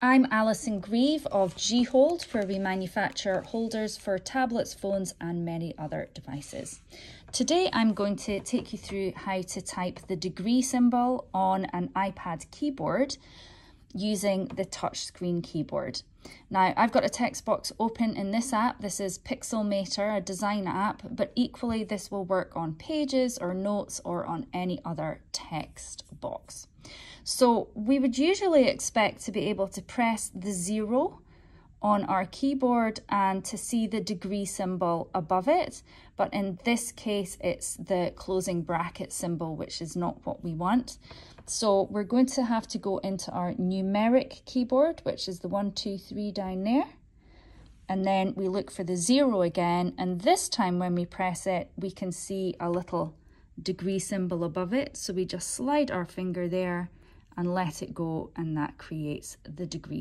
I'm Alison Grieve of G-Hold where we manufacture holders for tablets, phones and many other devices. Today I'm going to take you through how to type the degree symbol on an iPad keyboard using the touchscreen keyboard. Now I've got a text box open in this app. This is Pixelmator, a design app, but equally this will work on pages or notes or on any other text box. So we would usually expect to be able to press the zero on our keyboard and to see the degree symbol above it. But in this case, it's the closing bracket symbol, which is not what we want. So we're going to have to go into our numeric keyboard, which is the one, two, three down there. And then we look for the zero again. And this time when we press it, we can see a little degree symbol above it. So we just slide our finger there and let it go and that creates the degree